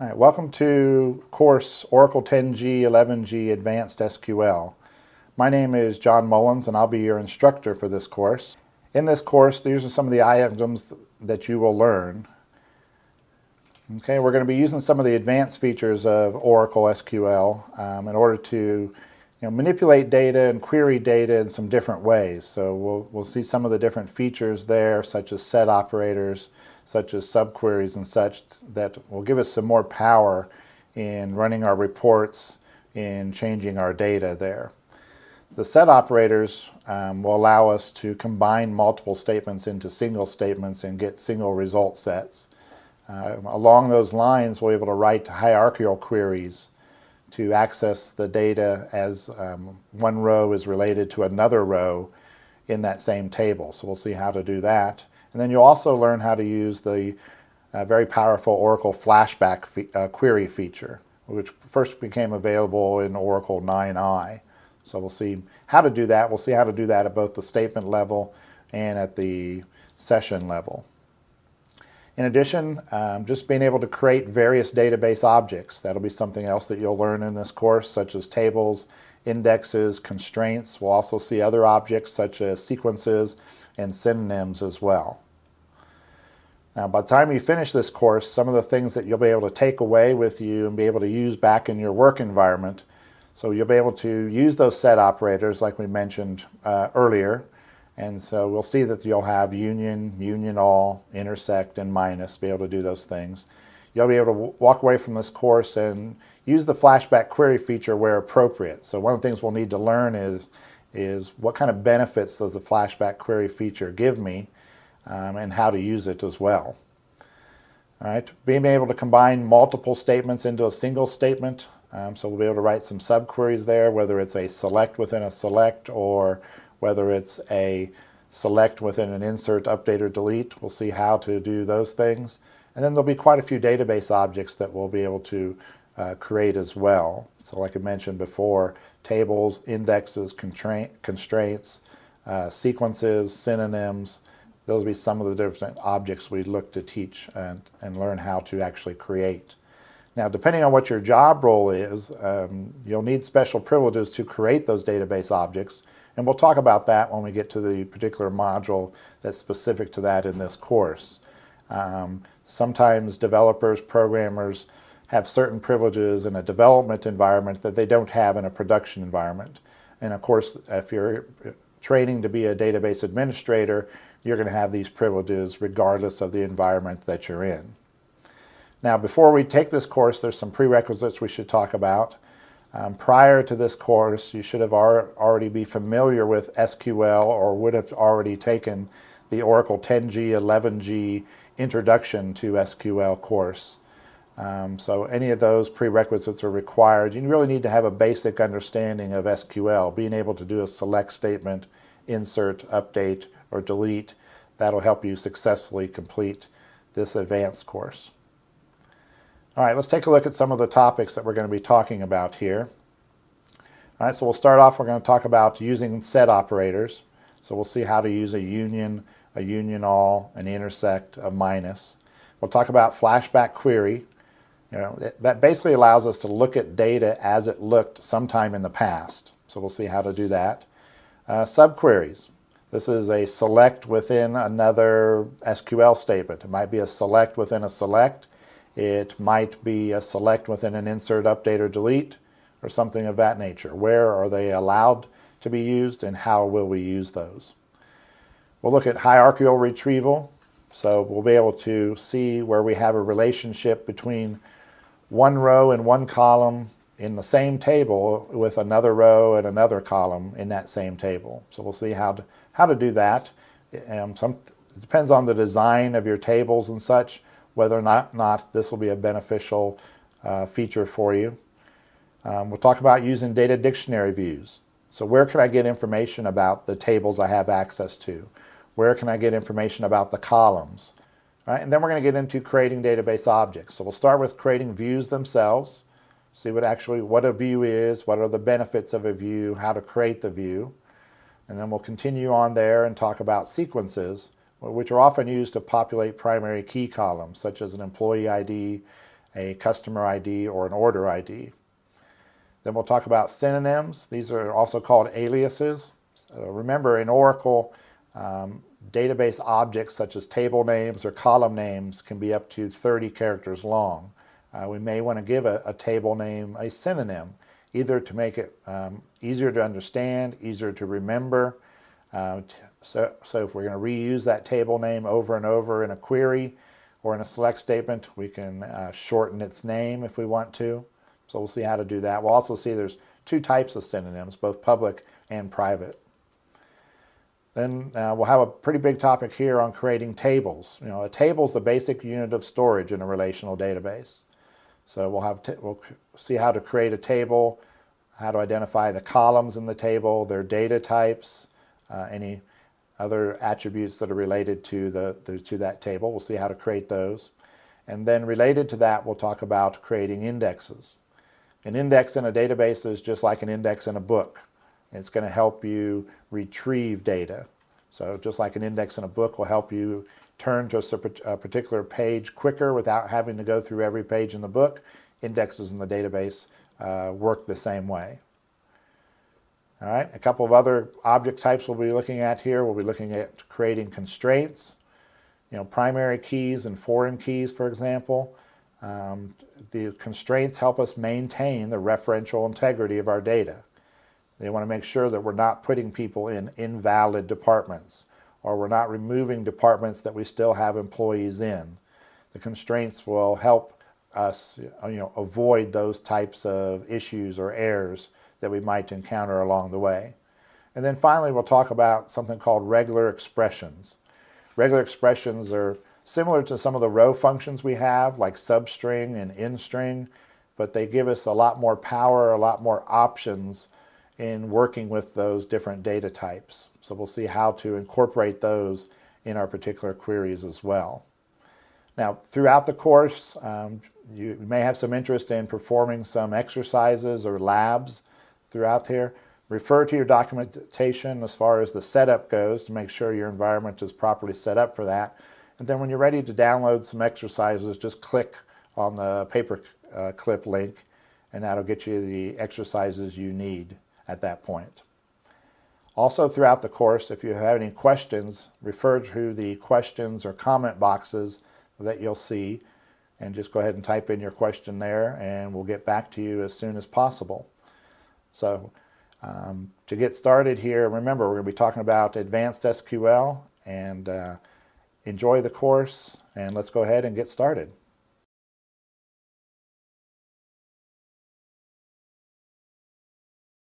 All right, welcome to course Oracle 10G 11G Advanced SQL. My name is John Mullins and I'll be your instructor for this course. In this course, these are some of the items that you will learn. Okay, we're going to be using some of the advanced features of Oracle SQL um, in order to you know, manipulate data and query data in some different ways. So we'll, we'll see some of the different features there, such as set operators, such as subqueries and such, that will give us some more power in running our reports, in changing our data there. The set operators um, will allow us to combine multiple statements into single statements and get single result sets. Uh, along those lines, we'll be able to write hierarchical queries to access the data as um, one row is related to another row in that same table. So we'll see how to do that. And then you'll also learn how to use the uh, very powerful Oracle Flashback fe uh, query feature, which first became available in Oracle 9i. So we'll see how to do that. We'll see how to do that at both the statement level and at the session level. In addition, um, just being able to create various database objects. That'll be something else that you'll learn in this course, such as tables, indexes, constraints. We'll also see other objects such as sequences and synonyms as well. Now, by the time you finish this course, some of the things that you'll be able to take away with you and be able to use back in your work environment. So you'll be able to use those set operators like we mentioned uh, earlier and so we'll see that you'll have union, union all, intersect, and minus, be able to do those things. You'll be able to walk away from this course and use the flashback query feature where appropriate. So one of the things we'll need to learn is, is what kind of benefits does the flashback query feature give me um, and how to use it as well. All right, being able to combine multiple statements into a single statement. Um, so we'll be able to write some subqueries there, whether it's a select within a select or whether it's a select within an insert, update, or delete. We'll see how to do those things. And then there'll be quite a few database objects that we'll be able to uh, create as well. So like I mentioned before, tables, indexes, constraints, uh, sequences, synonyms, those will be some of the different objects we look to teach and, and learn how to actually create. Now, depending on what your job role is, um, you'll need special privileges to create those database objects, and we'll talk about that when we get to the particular module that's specific to that in this course. Um, sometimes developers, programmers have certain privileges in a development environment that they don't have in a production environment. And of course, if you're training to be a database administrator, you're going to have these privileges regardless of the environment that you're in. Now, before we take this course, there's some prerequisites we should talk about. Um, prior to this course, you should have already be familiar with SQL or would have already taken the Oracle 10G, 11G Introduction to SQL course. Um, so any of those prerequisites are required. You really need to have a basic understanding of SQL, being able to do a select statement, insert, update, or delete. That'll help you successfully complete this advanced course. All right, let's take a look at some of the topics that we're going to be talking about here. All right, so we'll start off, we're going to talk about using set operators. So we'll see how to use a union, a union all, an intersect, a minus. We'll talk about flashback query. You know, that basically allows us to look at data as it looked sometime in the past. So we'll see how to do that. Uh, subqueries. This is a select within another SQL statement. It might be a select within a select. It might be a select within an insert, update, or delete, or something of that nature. Where are they allowed to be used and how will we use those? We'll look at hierarchical retrieval. So we'll be able to see where we have a relationship between one row and one column in the same table with another row and another column in that same table. So we'll see how to, how to do that. Um, some, it depends on the design of your tables and such whether or not, not this will be a beneficial uh, feature for you. Um, we'll talk about using data dictionary views. So where can I get information about the tables I have access to? Where can I get information about the columns? Right? And then we're going to get into creating database objects. So we'll start with creating views themselves, see what actually what a view is, what are the benefits of a view, how to create the view. And then we'll continue on there and talk about sequences, which are often used to populate primary key columns, such as an employee ID, a customer ID or an order ID. Then we'll talk about synonyms. These are also called aliases. So remember in Oracle, um, database objects such as table names or column names can be up to 30 characters long. Uh, we may want to give a, a, table name a synonym, either to make it um, easier to understand, easier to remember. Uh, so, so if we're going to reuse that table name over and over in a query or in a select statement, we can uh, shorten its name if we want to. So we'll see how to do that. We'll also see there's two types of synonyms, both public and private. Then uh, we'll have a pretty big topic here on creating tables. You know, a table is the basic unit of storage in a relational database. So we'll have we'll see how to create a table, how to identify the columns in the table, their data types, uh, any other attributes that are related to the, the to that table. We'll see how to create those. And then related to that, we'll talk about creating indexes. An index in a database is just like an index in a book. It's going to help you retrieve data. So just like an index in a book will help you turn to a particular page quicker without having to go through every page in the book, indexes in the database uh, work the same way. All right, a couple of other object types we'll be looking at here. We'll be looking at creating constraints, you know, primary keys and foreign keys, for example. Um, the constraints help us maintain the referential integrity of our data. They want to make sure that we're not putting people in invalid departments or we're not removing departments that we still have employees in. The constraints will help us you know, avoid those types of issues or errors that we might encounter along the way. And then finally, we'll talk about something called regular expressions. Regular expressions are similar to some of the row functions we have, like substring and instring, but they give us a lot more power, a lot more options in working with those different data types. So we'll see how to incorporate those in our particular queries as well. Now, throughout the course, um, you may have some interest in performing some exercises or labs throughout here. Refer to your documentation as far as the setup goes to make sure your environment is properly set up for that. And then when you're ready to download some exercises, just click on the paper uh, clip link and that'll get you the exercises you need at that point. Also throughout the course, if you have any questions, refer to the questions or comment boxes that you'll see and just go ahead and type in your question there and we'll get back to you as soon as possible. So um, to get started here, remember we're going to be talking about advanced SQL and uh, enjoy the course and let's go ahead and get started.